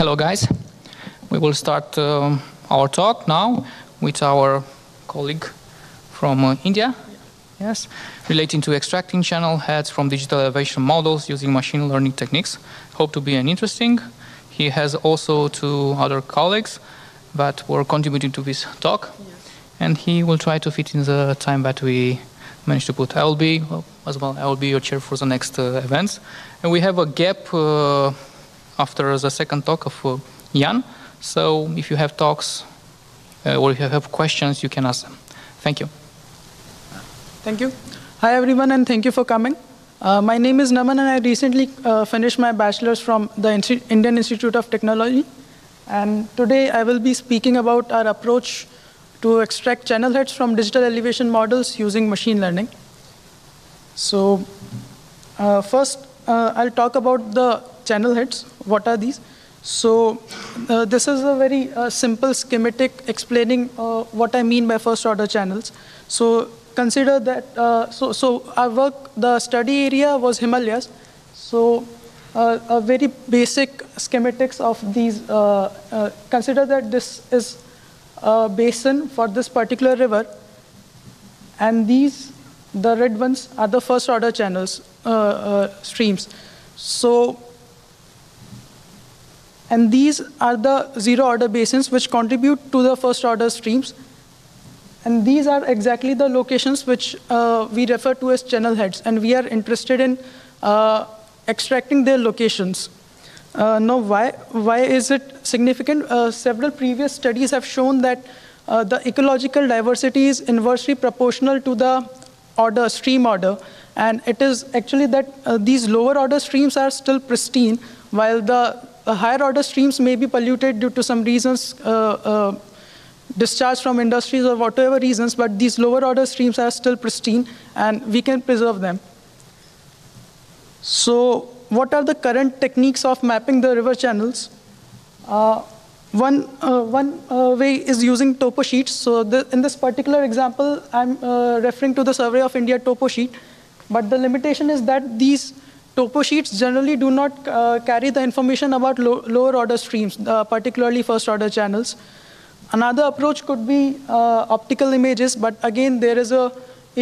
Hello, guys. We will start um, our talk now with our colleague from uh, India. Yes, relating to extracting channel heads from digital elevation models using machine learning techniques. Hope to be an interesting. He has also two other colleagues that were contributing to this talk, yes. and he will try to fit in the time that we managed to put. I will be, well, as well, I will be your chair for the next uh, events. And we have a gap uh, after the second talk of uh, Jan. So if you have talks uh, or if you have questions, you can ask them. Thank you. Thank you. Hi, everyone, and thank you for coming. Uh, my name is Naman, and I recently uh, finished my bachelor's from the Indian Institute of Technology. And today I will be speaking about our approach to extract channel heads from digital elevation models using machine learning. So uh, first, uh, I'll talk about the channel heads. What are these? So uh, this is a very uh, simple schematic explaining uh, what I mean by first order channels. So consider that, uh, so, so our work, the study area was Himalayas. So uh, a very basic schematics of these, consider that this is a basin for this particular river. And these, the red ones, are the first order channels, streams. So and these are the zero order basins which contribute to the first order streams. And these are exactly the locations which uh, we refer to as channel heads. And we are interested in uh, extracting their locations. Uh, now, why, why is it significant? Uh, several previous studies have shown that uh, the ecological diversity is inversely proportional to the order, stream order. And it is actually that uh, these lower order streams are still pristine, while the higher order streams may be polluted due to some reasons, uh, uh, discharge from industries or whatever reasons, but these lower order streams are still pristine and we can preserve them. So what are the current techniques of mapping the river channels? Uh, one, uh, one uh, way is using topo sheets. So the, in this particular example, I'm referring to the Survey of India topo sheet. But the limitation is that these Topo sheets generally do not uh, carry the information about lo lower order streams, uh, particularly first order channels. Another approach could be uh, optical images, but again, there is a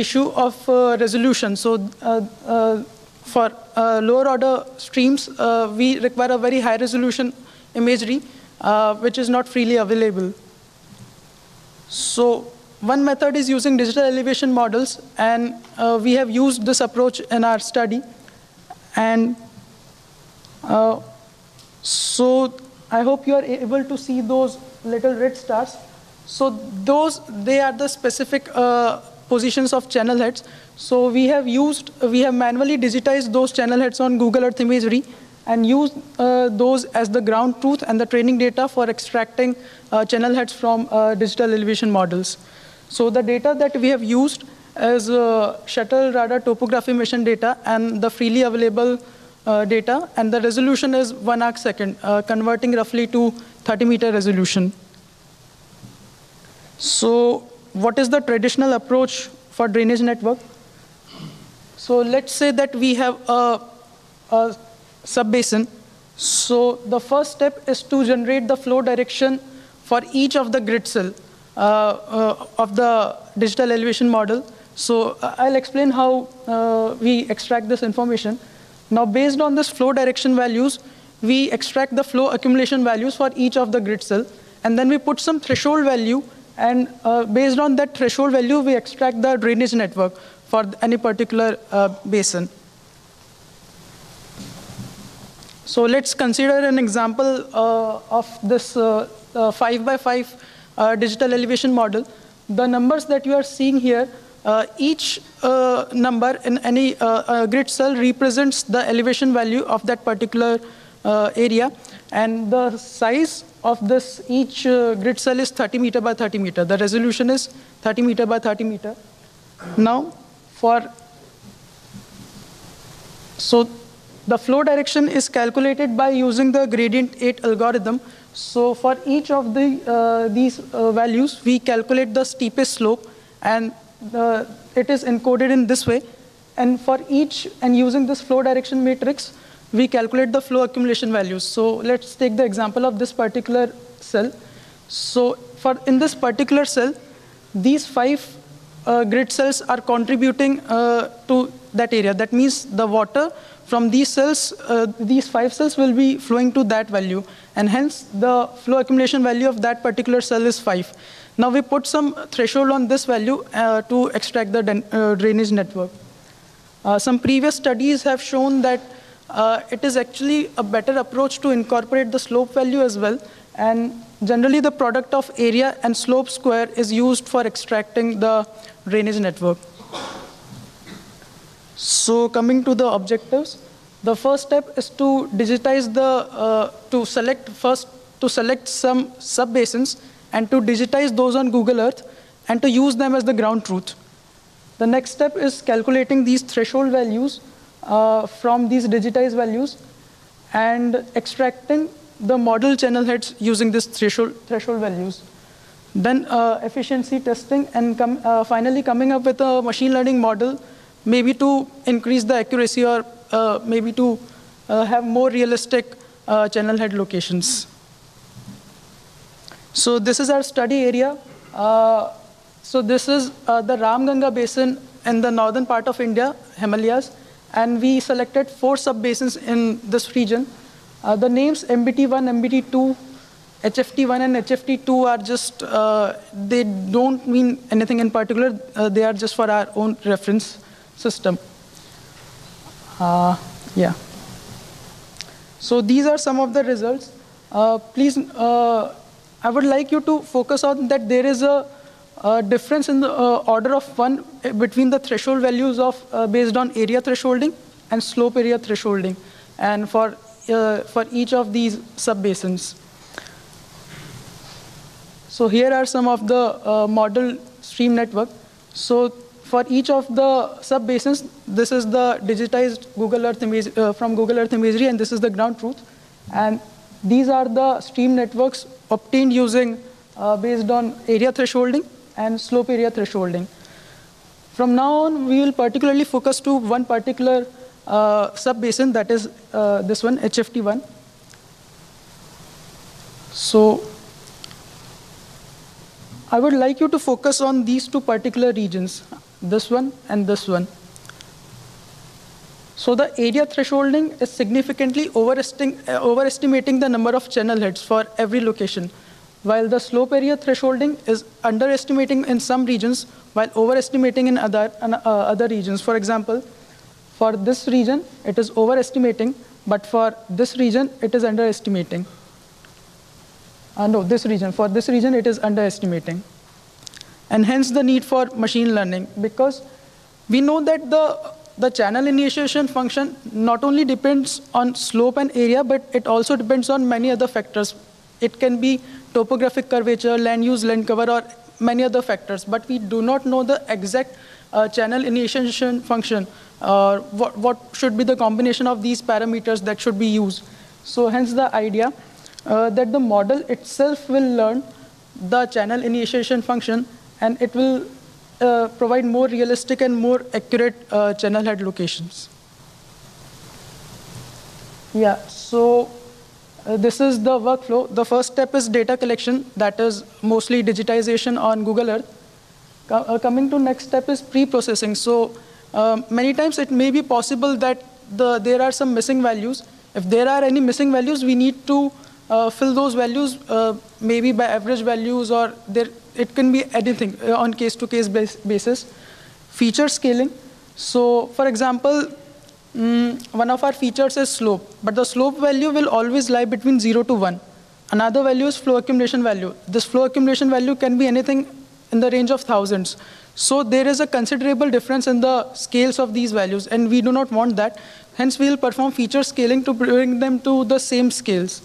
issue of uh, resolution. So uh, for lower order streams, we require a very high resolution imagery, which is not freely available. So one method is using digital elevation models, and we have used this approach in our study. And uh, so I hope you are able to see those little red stars. So those, they are the specific uh, positions of channel heads. So we have used, we have manually digitized those channel heads on Google Earth imagery and used uh, those as the ground truth and the training data for extracting uh, channel heads from uh, digital elevation models. So the data that we have used is uh, shuttle radar topography mission data and the freely available uh, data, and the resolution is one arc second, uh, converting roughly to 30 meter resolution. So what is the traditional approach for drainage network? So let's say that we have a, a subbasin. So the first step is to generate the flow direction for each of the grid cell uh, uh, of the digital elevation model. So uh, I'll explain how uh, we extract this information. Now, based on this flow direction values, we extract the flow accumulation values for each of the grid cell, and then we put some threshold value, and uh, based on that threshold value, we extract the drainage network for any particular uh, basin. So let's consider an example uh, of this uh, 5 by 5 digital elevation model. The numbers that you are seeing here uh, each uh, number in any uh, grid cell represents the elevation value of that particular area. And the size of this each grid cell is 30 meter by 30 meter. The resolution is 30 meter by 30 meter. Now, for so the flow direction is calculated by using the gradient 8 algorithm. So for each of the, uh, these uh, values, we calculate the steepest slope and it is encoded in this way. And for each, and using this flow direction matrix, we calculate the flow accumulation values. So let's take the example of this particular cell. So for in this particular cell, these five uh, grid cells are contributing uh, to that area. That means the water from these cells, uh, these five cells will be flowing to that value. And hence, the flow accumulation value of that particular cell is 5. Now we put some threshold on this value uh, to extract the uh, drainage network. Uh, some previous studies have shown that uh, it is actually a better approach to incorporate the slope value as well. And generally, the product of area and slope square is used for extracting the drainage network. So coming to the objectives, the first step is to digitize the, uh, to select first, to select some subbasins and to digitize those on Google Earth and to use them as the ground truth. The next step is calculating these threshold values uh, from these digitized values and extracting the model channel heads using these threshold, threshold values. Then uh, efficiency testing and com uh, finally coming up with a machine learning model maybe to increase the accuracy or uh, maybe to uh, have more realistic uh, channel head locations. So this is our study area. so this is the Ramganga basin in the northern part of India, Himalayas. And we selected four sub-basins in this region. Uh, the names MBT1, MBT2, HFT1 and HFT2 are just, uh, they don't mean anything in particular. Uh, they are just for our own reference system. Uh, yeah. So these are some of the results. Uh, please, uh, I would like you to focus on that there is a uh, difference in the uh, order of one uh, between the threshold values of uh, based on area thresholding and slope area thresholding, and for uh, for each of these subbasins. So here are some of the model stream network. So for each of the subbasins, this is the digitized Google Earth image from Google Earth imagery, and this is the ground truth. And these are the stream networks obtained using based on area thresholding and slope area thresholding. From now on, we will particularly focus to one particular uh, sub-basin, that is uh, this one, HFT1. So I would like you to focus on these two particular regions, this one and this one. So the area thresholding is significantly overestimating the number of channel heads for every location while the slope area thresholding is underestimating in some regions while overestimating in other, uh, other regions. For example, for this region, it is overestimating, but for this region, it is underestimating. Uh, no, this region. For this region, it is underestimating. And hence the need for machine learning, because we know that the, the channel initiation function not only depends on slope and area, but it also depends on many other factors. It can be topographic curvature, land use, land cover, or many other factors. But we do not know the exact uh, channel initiation function, or what, what should be the combination of these parameters that should be used. So hence the idea uh, that the model itself will learn the channel initiation function, and it will uh, provide more realistic and more accurate uh, channel head locations. Yeah, so uh, this is the workflow. The first step is data collection, that is mostly digitization on Google Earth. Co uh, coming to next step is pre-processing. So um, many times it may be possible that the, there are some missing values. If there are any missing values, we need to uh, fill those values uh, maybe by average values or there, it can be anything uh, on case-to-case -case basis. Feature scaling. So for example, Mm, one of our features is slope, but the slope value will always lie between 0 to 1. Another value is flow accumulation value. This flow accumulation value can be anything in the range of thousands. So there is a considerable difference in the scales of these values, and we do not want that. Hence, we will perform feature scaling to bring them to the same scales.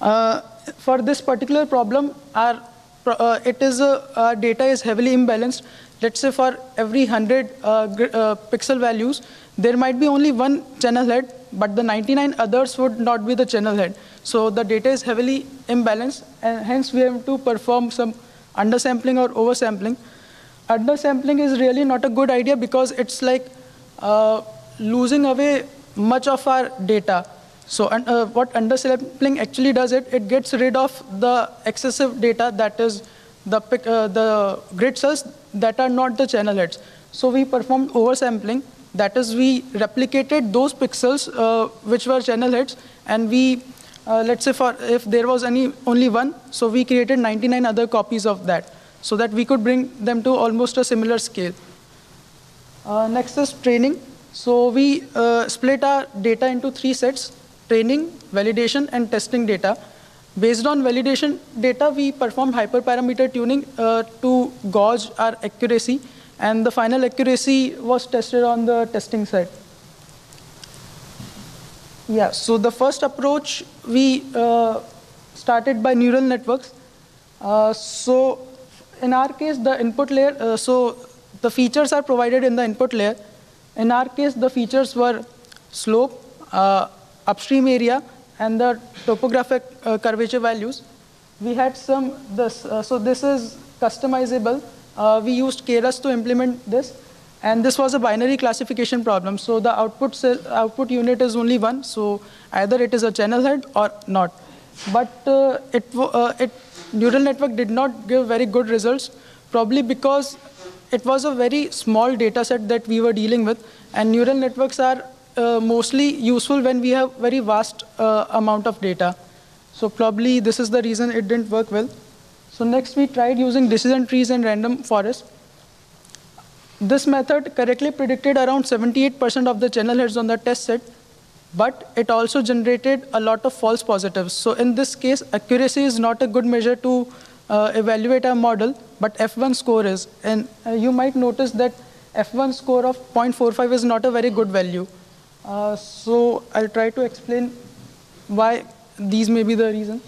Uh, for this particular problem, our, uh, it is our data is heavily imbalanced. Let's say for every 100 uh, uh, pixel values, there might be only one channel head, but the 99 others would not be the channel head. So the data is heavily imbalanced, and hence we have to perform some undersampling or oversampling. Undersampling is really not a good idea because it's like uh, losing away much of our data. So uh, what undersampling actually does it, it gets rid of the excessive data that is the, uh, the grid cells that are not the channel heads. So we performed oversampling. That is, we replicated those pixels uh, which were channel heads, and we, uh, let's say for if there was any only one, so we created 99 other copies of that, so that we could bring them to almost a similar scale. Uh, next is training. So we uh, split our data into three sets, training, validation, and testing data. Based on validation data, we perform hyperparameter tuning uh, to gauge our accuracy, and the final accuracy was tested on the testing side. Yeah, so the first approach, we uh, started by neural networks. Uh, so in our case, the input layer, uh, so the features are provided in the input layer. In our case, the features were slope, uh, upstream area, and the topographic uh, curvature values. We had some, this, uh, so this is customizable. Uh, we used Keras to implement this. And this was a binary classification problem. So the output, cell, output unit is only one. So either it is a channel head or not. But uh, it, uh, it, neural network did not give very good results, probably because it was a very small data set that we were dealing with. And neural networks are mostly useful when we have very vast uh, amount of data. So probably this is the reason it didn't work well. So next we tried using decision trees and random forest. This method correctly predicted around 78% of the channel heads on the test set, but it also generated a lot of false positives. So in this case, accuracy is not a good measure to uh, evaluate our model, but F1 score is. And uh, you might notice that F1 score of 0.45 is not a very good value. Uh, so I'll try to explain why these may be the reason.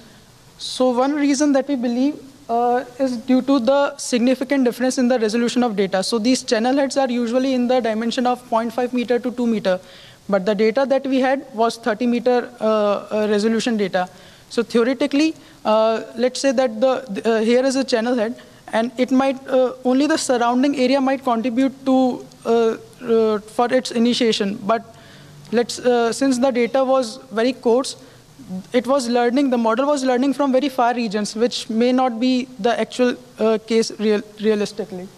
So one reason that we believe uh, is due to the significant difference in the resolution of data. So these channel heads are usually in the dimension of 0.5 meter to 2 meter, but the data that we had was 30 meter uh, uh, resolution data. So theoretically, uh, let's say that the, here is a channel head, and it might only the surrounding area might contribute to for its initiation, but let's since the data was very coarse, it was learning, the model was learning from very far regions, which may not be the actual uh, case real, realistically.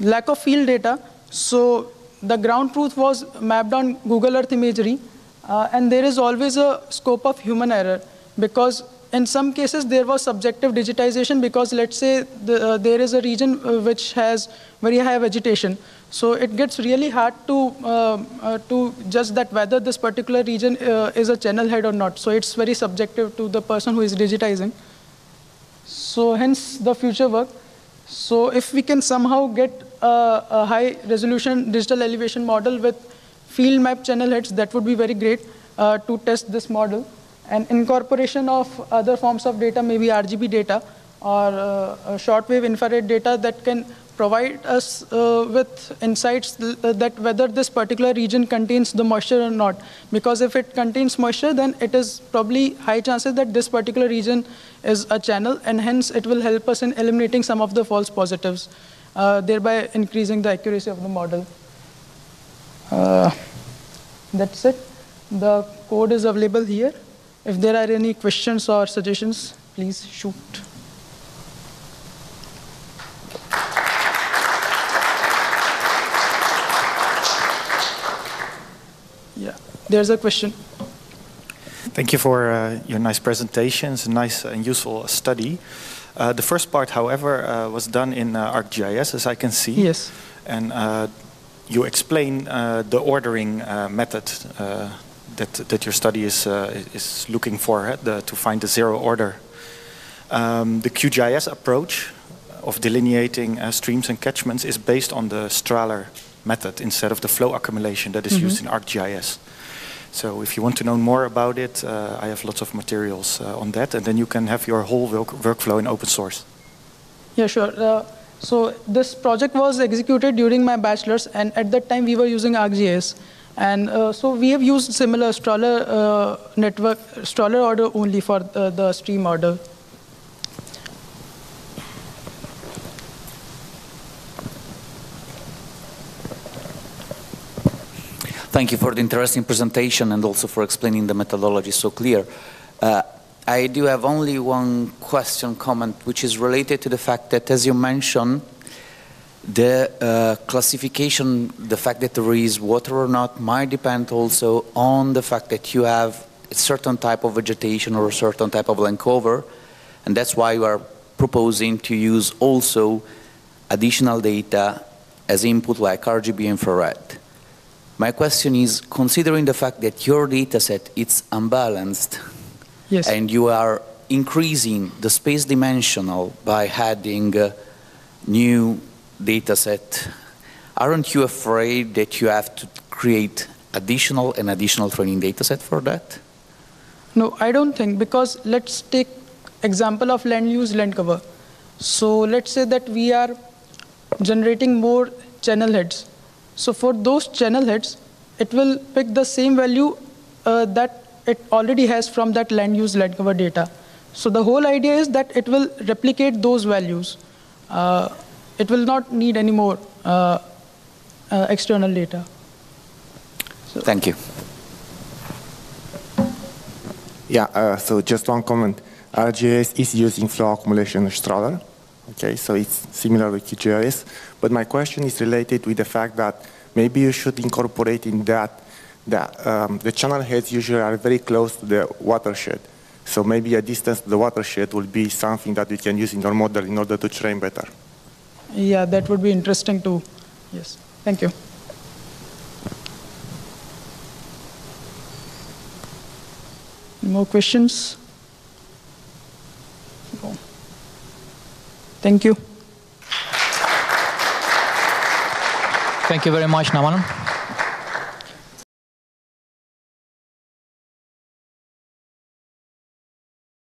Lack of field data. So the ground truth was mapped on Google Earth imagery, uh, and there is always a scope of human error because in some cases there was subjective digitization because let's say the, uh, there is a region uh, which has very high vegetation. So it gets really hard to, uh, uh, to judge that whether this particular region uh, is a channel head or not. So it's very subjective to the person who is digitizing. So hence the future work. So if we can somehow get a, a high resolution digital elevation model with field map channel heads, that would be very great uh, to test this model. And incorporation of other forms of data, maybe RGB data or uh, shortwave infrared data that can provide us uh, with insights that whether this particular region contains the moisture or not. Because if it contains moisture, then it is probably high chances that this particular region is a channel, and hence it will help us in eliminating some of the false positives, uh, thereby increasing the accuracy of the model. Uh, that's it. The code is available here. If there are any questions or suggestions, please shoot. Yeah, there's a question. Thank you for uh, your nice presentations, nice and useful study. Uh, the first part, however, uh, was done in uh, ArcGIS, as I can see. Yes. And uh, you explain uh, the ordering method that that your study is is looking for the, to find the zero order. Um, the QGIS approach of delineating streams and catchments is based on the Strahler method instead of the flow accumulation that is mm -hmm. used in ArcGIS. So if you want to know more about it, uh, I have lots of materials uh, on that, and then you can have your whole work workflow in open source. Yeah, sure. Uh, so this project was executed during my bachelor's, and at that time we were using ArcGIS. And uh, so we have used similar Strahler uh, network, Strahler order only for the, the stream order. Thank you for the interesting presentation and also for explaining the methodology so clear. Uh, I do have only one question, comment, which is related to the fact that, as you mentioned, the uh, classification, the fact that there is water or not, might depend also on the fact that you have a certain type of vegetation or a certain type of land cover, and that's why you are proposing to use also additional data as input like RGB infrared. My question is, considering the fact that your data set is unbalanced, Yes. and you are increasing the space dimensional by adding uh, new data set, aren't you afraid that you have to create additional and additional training data set for that? No, I don't think because let's take example of land use land cover. So let's say that we are generating more channel heads. So for those channel heads, it will pick the same value uh, that it already has from that land use land cover data. So the whole idea is that it will replicate those values. Uh, it will not need any more uh, uh, external data. Thank you. Yeah, uh, so just one comment. ArcGIS is using flow accumulation Strahler. Okay, so it's similar with QGIS. But my question is related with the fact that maybe you should incorporate in that that um, the channel heads usually are very close to the watershed. So maybe a distance to the watershed will be something that we can use in our model in order to train better. Yeah, that would be interesting too. Yes. Thank you. More questions? No. Thank you. Thank you very much, Naman.